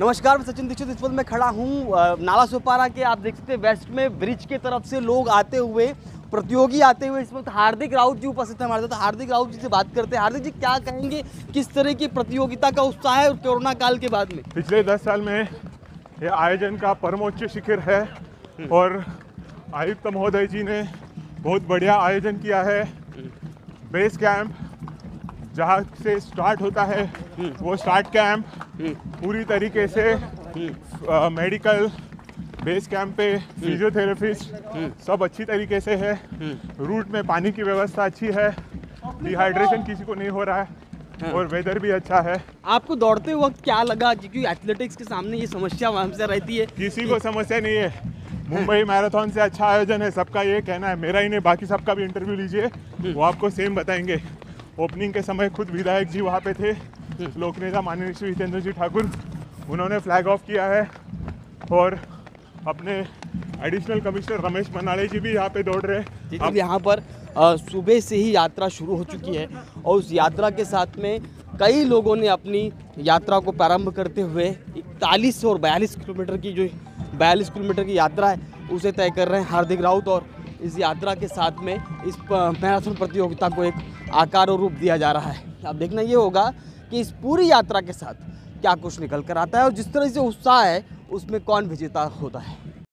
नमस्कार मैं सचिन दीक्षित इस वक्त मैं खड़ा हूँ। नाला सोपारा के आप देख सकते हैं वेस्ट में ब्रिज के तरफ़ से लोग आते हुए प्रतियोगी आते हुए इस वक्त हार्दिक राउत जी उपस्थित है हमारे साथ। हार्दिक राउत जी से बात करते हैं। हार्दिक जी क्या कहेंगे किस तरह की प्रतियोगिता का उत्साह है कोरोना काल के बाद में? पिछले दस साल में ये आयोजन का परमोच्च शिखर है और आयुक्त महोदय जी ने बहुत बढ़िया आयोजन किया है। बेस कैंप जहाँ से स्टार्ट होता है वो स्टार्ट कैंप पूरी तरीके से मेडिकल बेस कैंप पे फिजियोथेरेपिस्ट सब अच्छी तरीके से है। रूट में पानी की व्यवस्था अच्छी है। डिहाइड्रेशन किसी को नहीं हो रहा है और वेदर भी अच्छा है। आपको दौड़ते वक्त क्या लगा क्योंकि एथलेटिक्स के सामने ये समस्या हमेशा रहती है? किसी को समस्या नहीं है। मुंबई मैराथन से अच्छा आयोजन है सबका ये कहना है। मेरा ही नहीं बाकी सबका भी इंटरव्यू लीजिए। वो आपको सेम बताएँगे। ओपनिंग के समय खुद विधायक जी वहाँ पे थे। लोक नेता माननीय श्री जितेंद्र जी ठाकुर, उन्होंने फ्लैग ऑफ़ किया है और अपने एडिशनल कमिश्नर रमेश मनाड़े जी भी यहाँ पे दौड़ रहे हैं। अब यहाँ पर सुबह से ही यात्रा शुरू हो चुकी है और उस यात्रा के साथ में कई लोगों ने अपनी यात्रा को प्रारंभ करते हुए इकतालीस और बयालीस किलोमीटर की जो, बयालीस किलोमीटर की यात्रा है, उसे तय कर रहे हैं हार्दिक राउत और इस यात्रा के साथ में इस मैराथन प्रतियोगिता को एक आकार और रूप दिया जा रहा है। अब देखना ये होगा कि इस पूरी यात्रा के साथ क्या कुछ निकल कर आता है और जिस तरह से उत्साह है, उसमें कौन विजेता होता है।